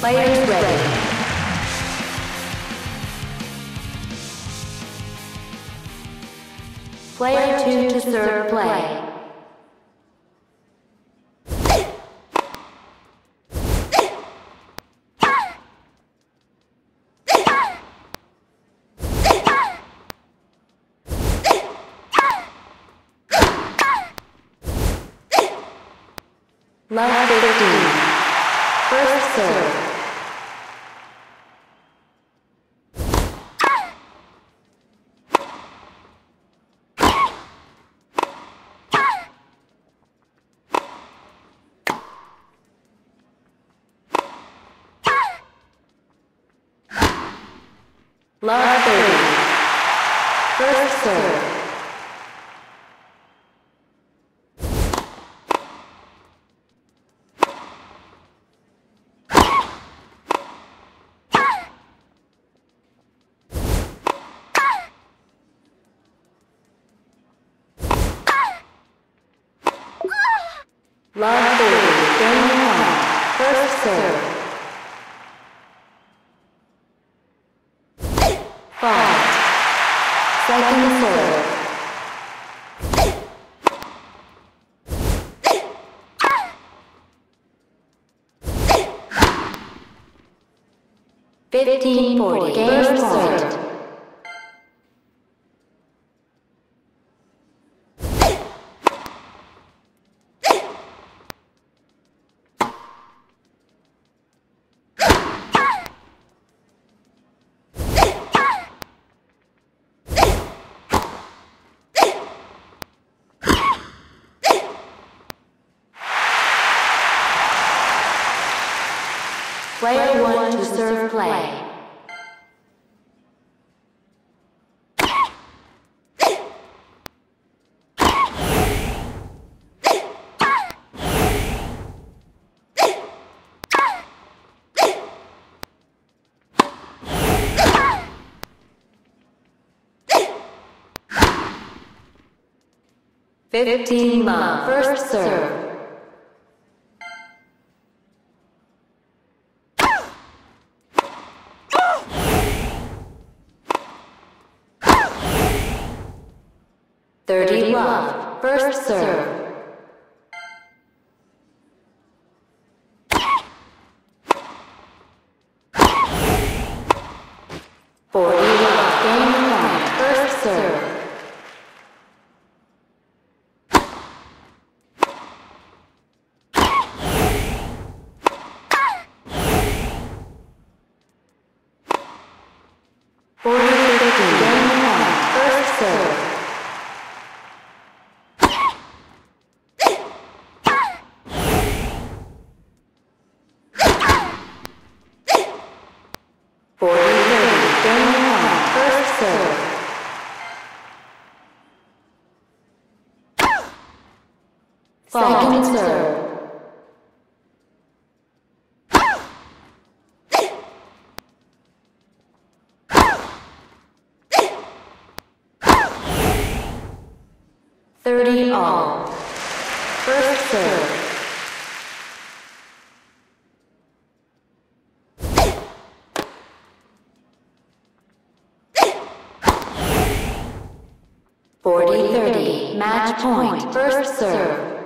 Players ready. Player 2 to serve play. Love 15. First serve. Love 30. First serve. Love 30. Game 1. First serve. Fifteen forty. Game served. Player one to serve play. Fifteen love. First serve. Thirty love. First serve. Forty love. Game one. First serve. Forty fifty. Game one. First serve. Forty thirty. Game one. First serve. Second serve. Thirty all. First serve. Forty thirty. Match point. First serve.